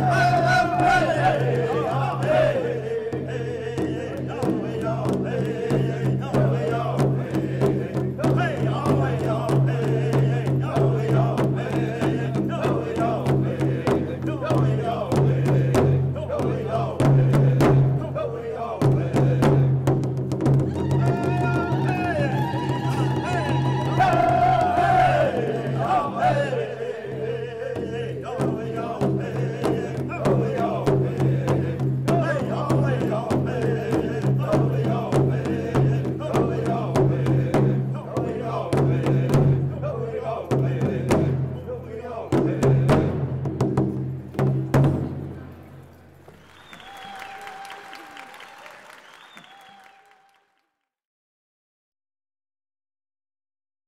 Yeah.